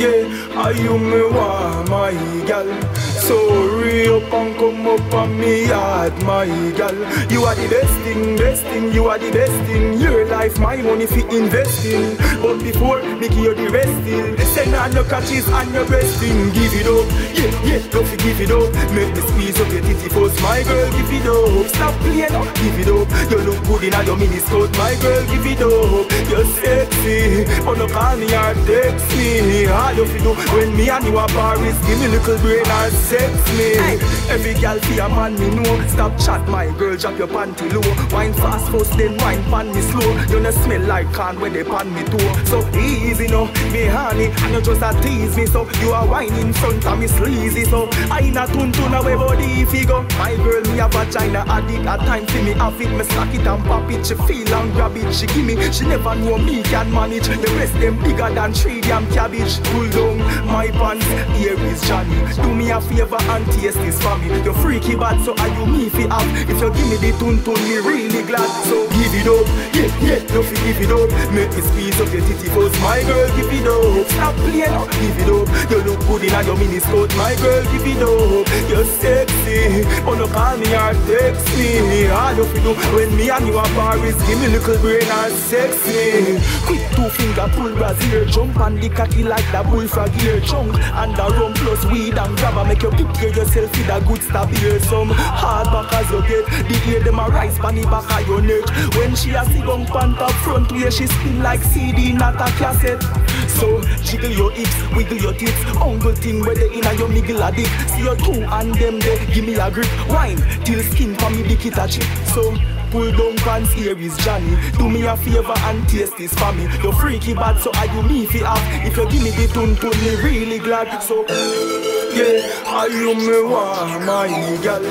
Yeah, you me want my gal? So hurry up and come up on me yard, my gal. You are the best thing, best thing, you are the best thing. Your life, my money fi invest in. But before me give you the rest in, send on your catches and your breasting. Give it up, yeah, yeah, don't give it up. Make me squeeze up your titty first, my girl, give it up. Stop playing, up, give it up. You look good in a your mini skirt, my girl, give it up. You're sexy, but no call me or text me. All you fi do when me and you are Paris, give me little brain or sex me. Every girl fi a man me know. Stop chat, my girl, drop your panty low. Wine fast first, then wine pan me slow. You no smell like can when they pan me too. So easy no, me honey, and you just a tease me. So you are wine in front of me sleazy. So I not tune tune away body figure. My girl, me a vagina addict. At time for me have it, me slack it and pop it. She feel and grab it, she give me. She never know me can manage. The rest them bigger than three damn cabbage. Pull down my pants, here is Johnny. Do me a favor and taste this for me. You're freaky bad, so are you me fi have? If you give me the tune tune, me really glad. So give it up, yeah, yeah, you fi give it up. Make me squeeze up your titty first, my girl, give it up. Stop playing, up, give it up. You look good in a your mini skirt, my girl, give it up. You're sexy, but no call me or text me. All you fi do when me and you are Paris, give me little brain and sex me. Quick two finger pull Brazil, jump on the cocky like the bullfrog ear chunk. And the rum plus weed and grabber make you picture yourself with a good stab here. Some hard back as you get, the ear them a rise pan the back of your neck. When she a sit down pan top front where she spin like CD, not a cassette. So jiggle your hips, wiggle your tits, ungle thing where they inna your niggle a dick. See your two and them there, give me a grip, wine till skin for me dick it a chip. So pull down pants here is Johnny. Do me a favor and taste this for me. You're freaky bad, so I do me fi have. If you give me the tune tune, me really glad. So yeah, I you me want my gal.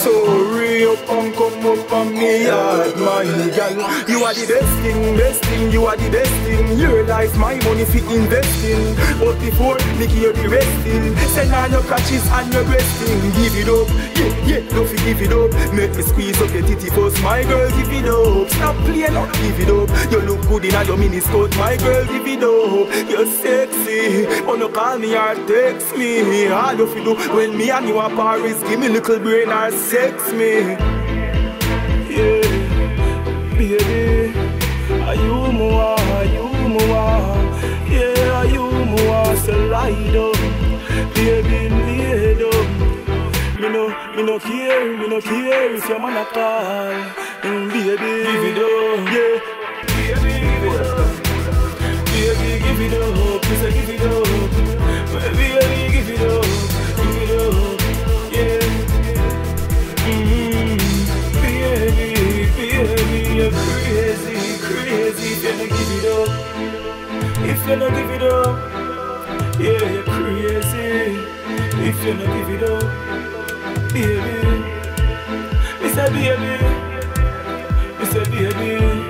So hurry up and come up on me yard, my gal. You are the best thing, best thing. You are the best thing. Your life, my money fi invest in. But before me give you the rest in, send on your catches and your breasting. Give it up, yeah, yeah, don't fi give it up. Make me squeeze up your titty first, my girl, give it up. Stop playing, up, give it up. You look good in a your mini skirt, my girl, give it up. You're sexy, but no call me or text me. All you fi do when me and you are Paris, give me little brain or sex me. Yeah, baby, are you more, are you more? Yeah, are you more? Lie down, baby, lay down. Me no, me no care, me no care if your man a call. Mm, baby, give it up, yeah. Baby, give it up. Baby, give it up, please I give it up. Baby, give it up, give it up, yeah. Mm, baby, baby, you're crazy, crazy. If you don't give it up, if you don't give it up, yeah, you're crazy. If you don't give it up, baby, it's baby, it's